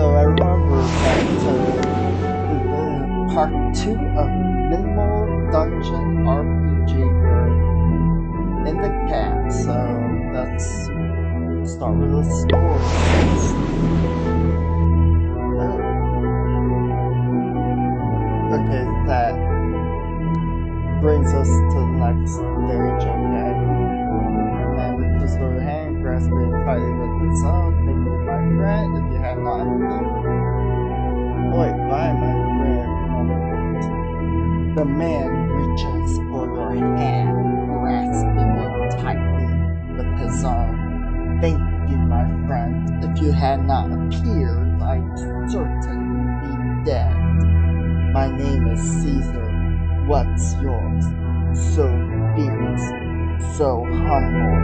Hello everyone, we're back to part 2 of Minimal Dungeon RPG in the cat, so let's start with the story. Oh. Uh, okay, that brings us to the next stage, okay? Man reaches for your hand, grasp it tightly with his own, and you my friend have not. Wait, why am I? The man reaches for your hand, grasping it tightly with his own. Thank you, my friend. If you had not appeared, I'd certainly be dead. My name is Caesar. What's yours? So fierce, so humble,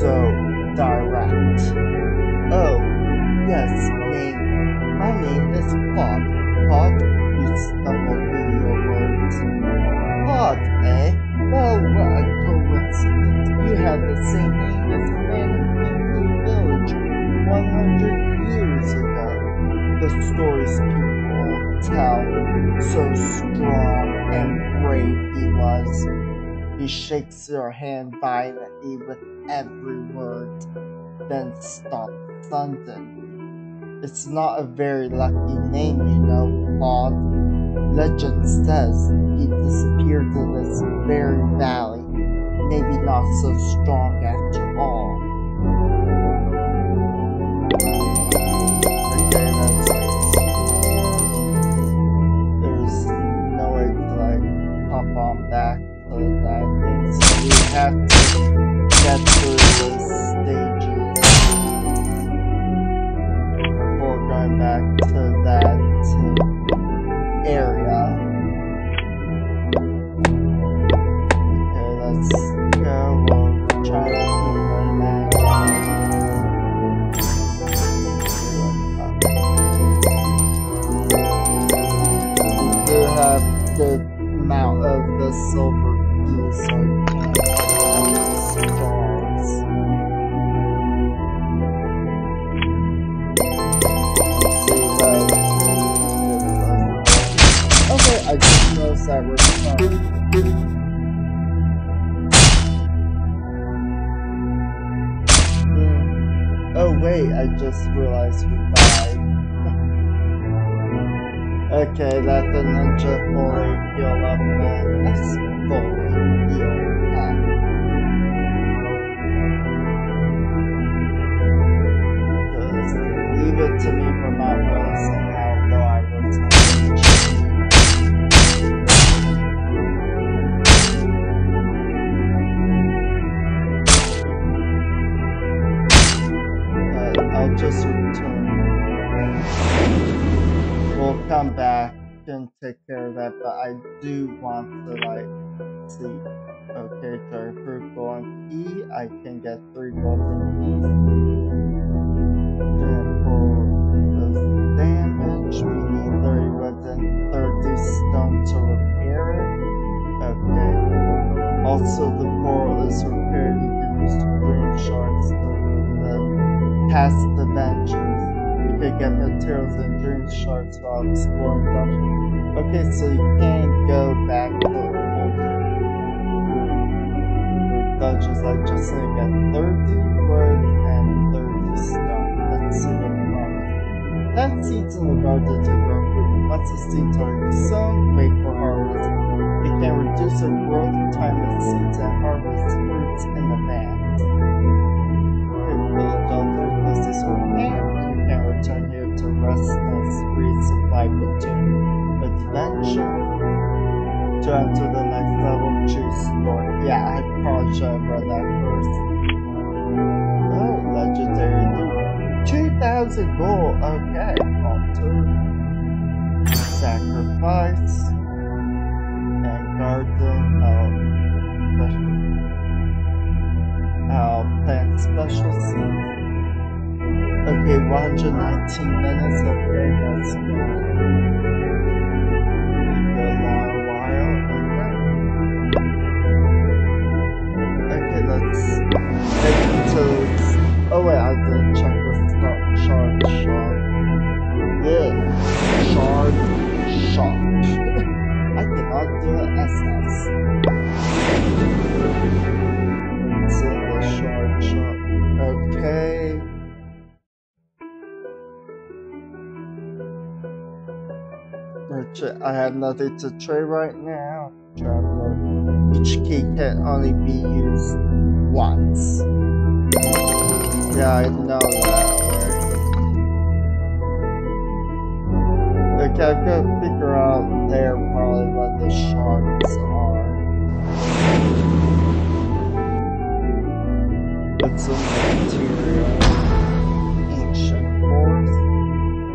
so direct. Name. My name is Pod. Pod, in your words. Pod, eh? Well, what a coincidence. You have the same name as a man in Pinky Village 100 years ago. The stories people tell, so strong and brave he was. He shakes your hand violently with every word, then stops suddenly. It's not a very lucky name, you know, Claude. Legend says he disappeared in this very valley. Maybe not so strong after all. There's no way to like hop on back we have to it to me for not noticing how low I was on but I'll just return. We'll come back and take care of that, but I do want to like see. Okay, to improve golden key, I can get three golden keys. Damage, we need 30 wood and 30 stone to repair it. Okay. Also, the portal is repaired. You can use dream shards to relive past adventures. You can get materials and dream shards while exploring dungeons. Okay, so you can't go back to older dungeons like just saying get 30 the garden to grow fruit. Once the seeds are sown, wait for harvest. It can reduce the growth time of seeds and harvest fruits in advance. Okay, village elder, this is your camp. You can return here to rest and resupply between adventure. To enter the next level, choose store. Yeah, I probably should have read that first. Oh, legendary loot. 2,000 gold. Okay. Sacrifice. And garden. Oh, special. I'll plant special seeds. Okay, 119 minutes. Okay, that's good. It's in the shard. Okay. I have nothing to trade right now. Traveler. Each key can only be used once. Yeah, I know that. Okay, got to figure out there probably what the are. It's some material. Ancient forest.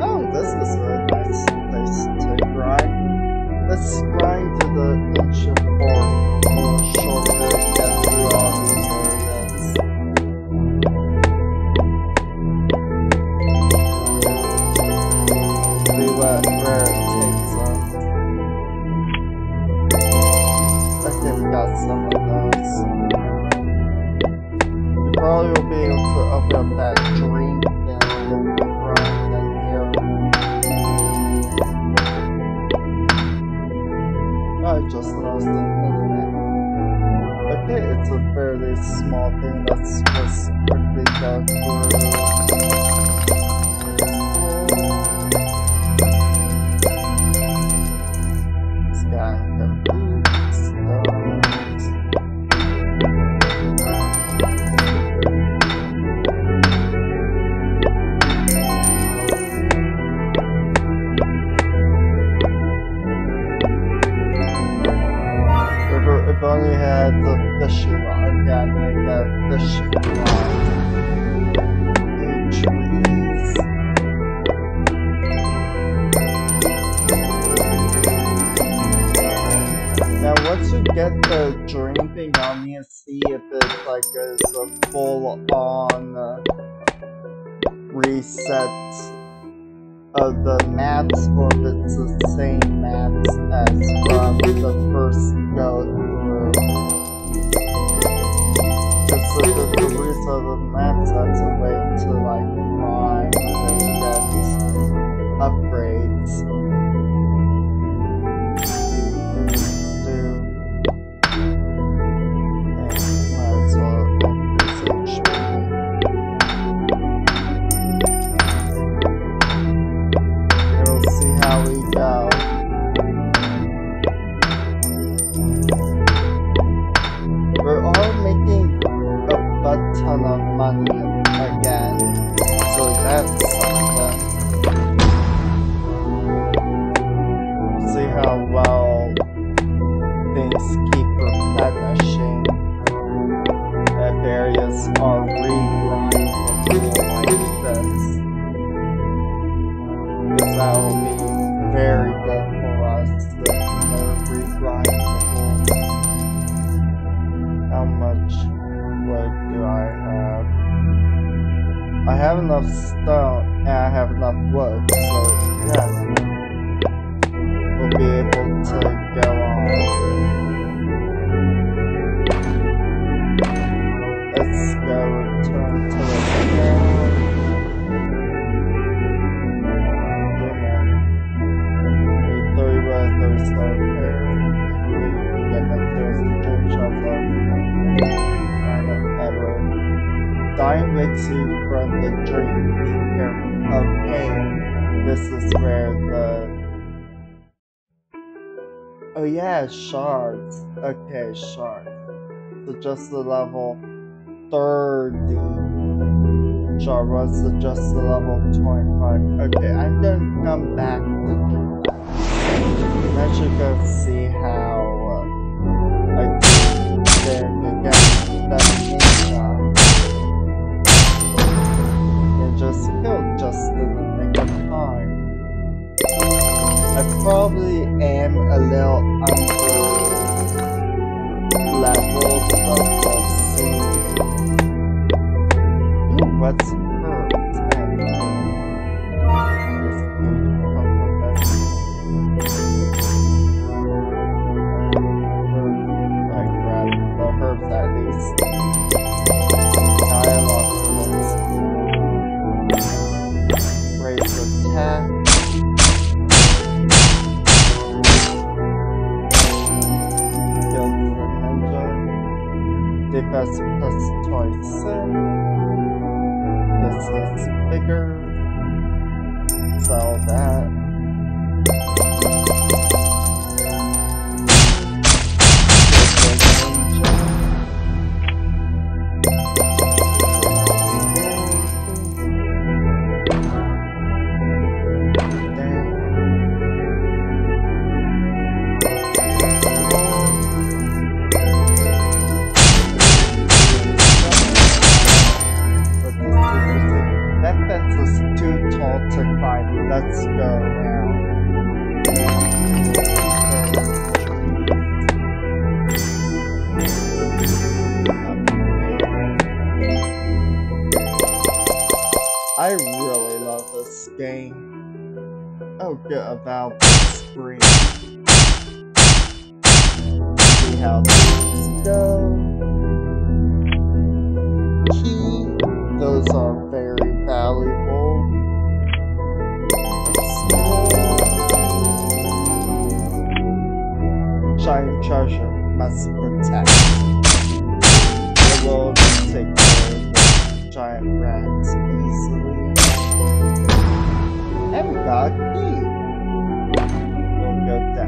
Oh, this is a nice place to grind. Let's grind to the ancient forest Now, once you get the dream thing on me and see if it's like a full on uh, reset of the maps or if it's the same maps as from the first go it's the the maps, that's a way to like and get upgrades. Dying wakes you from the dream. Okay. This is where the. Oh yeah, shards. Okay, shards. So just the level 30 shard was just the level 25. Okay, I'm gonna come back to that. Actually gonna see how I probably am a little under leveled, but we'll see. Ooh, what's I really love this game. Oh, good about the screen. See how things go. Key. Those are very valuable. Giant treasure must protect. It will take care of giant rats easily and we got D. We'll go to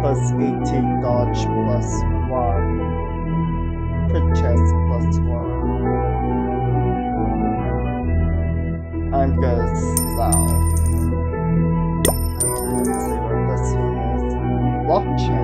Plus 18 dodge plus 1 Protest plus 1 I'm good. culture.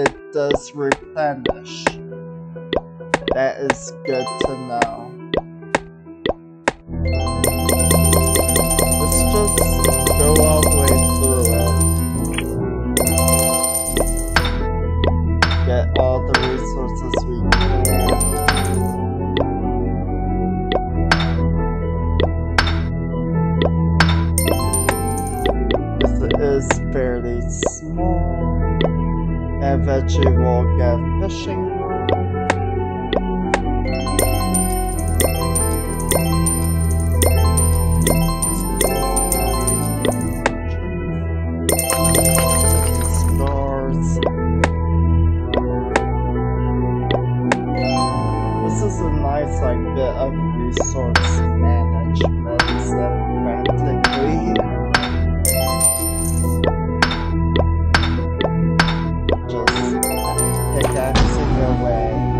it does replenish. That is good to know. away.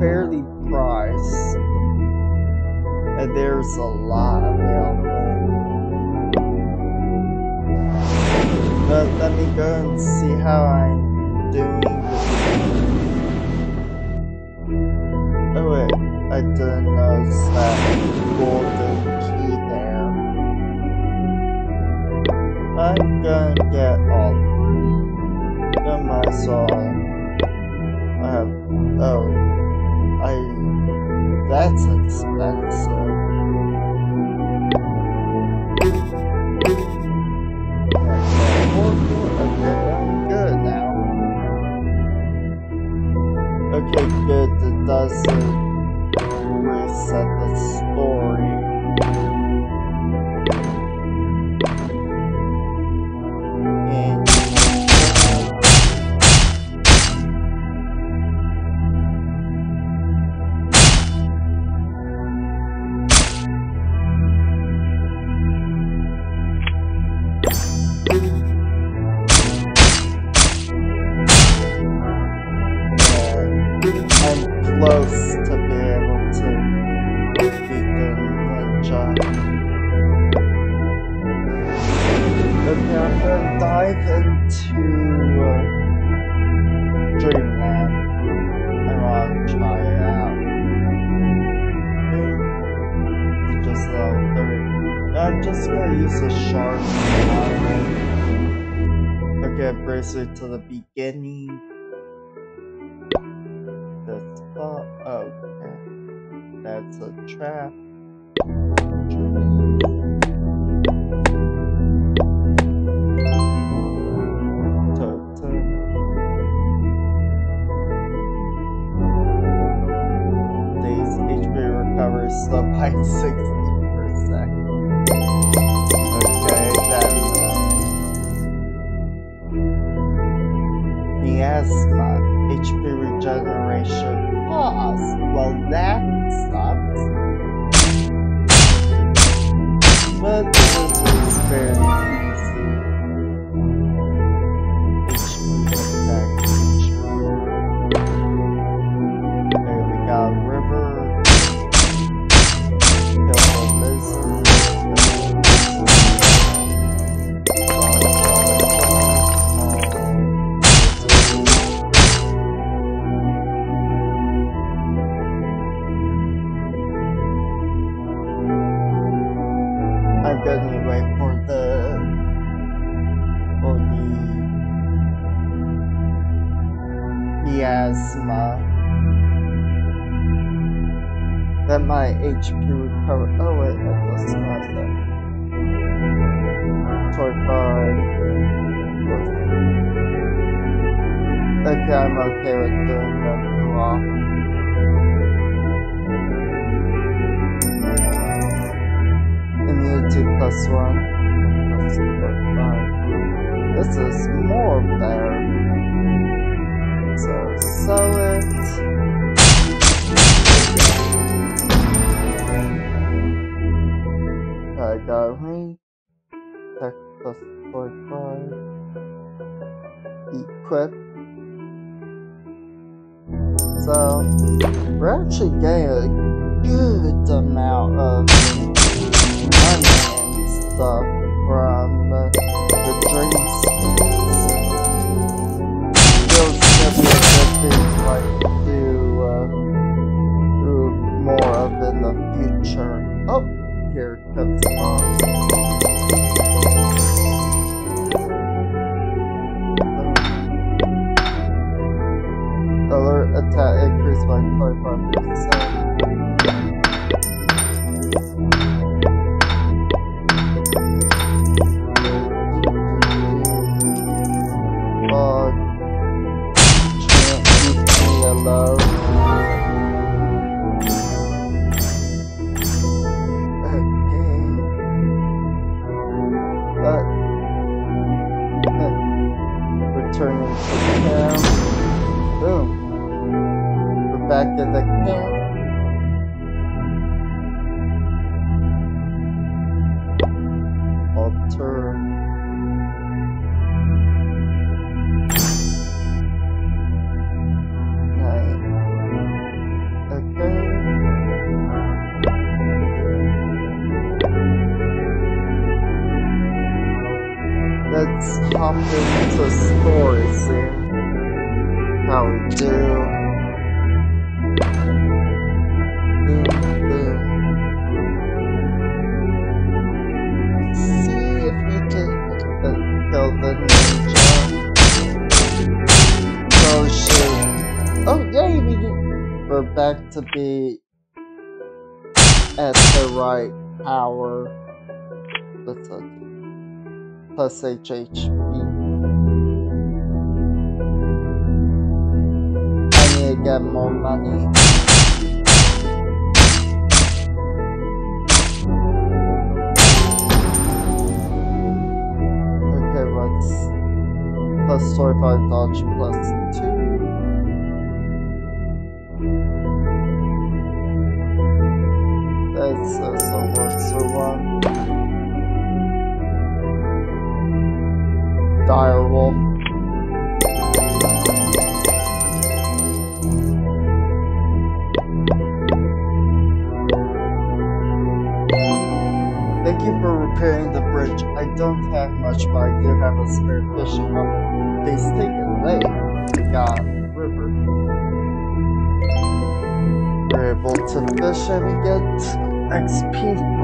fairly priced. And there's a lot available. But let me go and see how I'm doing Oh wait, I didn't notice that golden key there. I'm gonna get all three. Then might as I have oh I that's expensive. Okay, good now. Okay, good. It doesn't Trap. Days HP recovery slow by 60%. HP recover. Oh wait, just lost that. 25. Okay, I'm okay with doing that draw. Immunity plus one. Plus five. This is more better. So it. I got ring, tech plus 45, equip. So, we're actually getting a good amount of money and stuff from the dream right power. Let's uh, plus HHP. I need to get more money. Okay, what's plus 25 dodge plus 2? That's also works for one. Dire Wolf. Thank you for repairing the bridge. I don't have much, but I do have a spare fishing hook. Please take it away. God, river. We're able to fish and get XP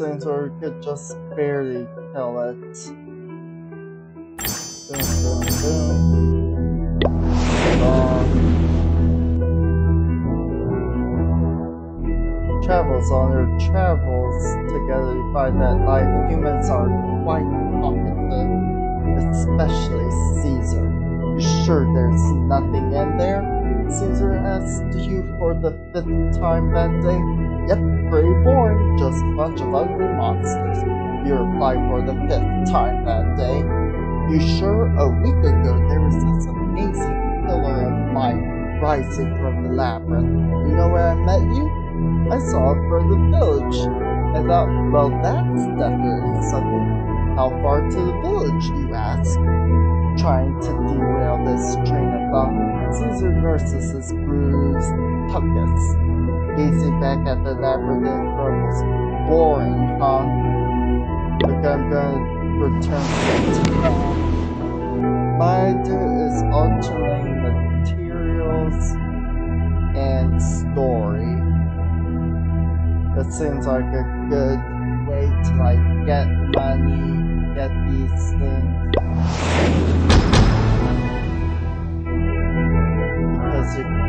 where we could just barely kill it. Gone. Um, travels on your travels together, you find that like humans are quite talkative, especially Caesar. You sure there's nothing in there? Caesar asked you for the fifth time that day. Yep, pretty boring, just a bunch of ugly monsters. You replied for the fifth time that day. You sure a week ago there was this amazing pillar of light rising from the labyrinth. You know where I met you? I saw it from the village. I thought, well, that's definitely something. How far to the village, you ask? Trying to derail this train of thought, Caesar nurses his bruised puckus, gazing back at the labyrinth and grumbles. Boring, huh? Look, I'm gonna return to. My idea is altering materials and story. That seems like a good way to like get money, get these things. Because you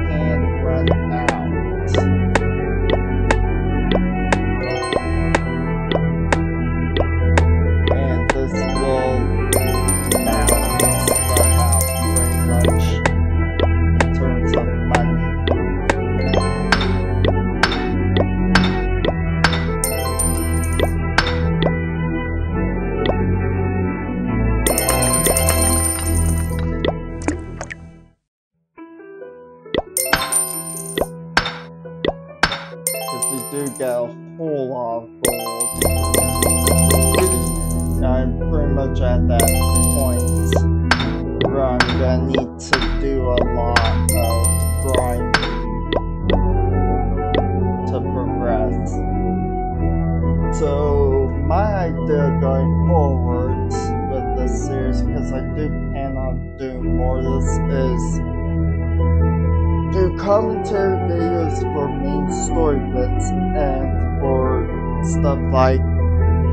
commentary videos for main story bits and for stuff like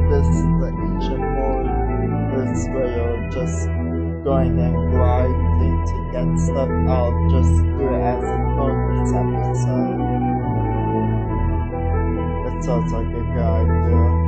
this the ancient board, this you're just going and grinding to get stuff. I'll just do it as a bonus episode. It sounds like a good idea.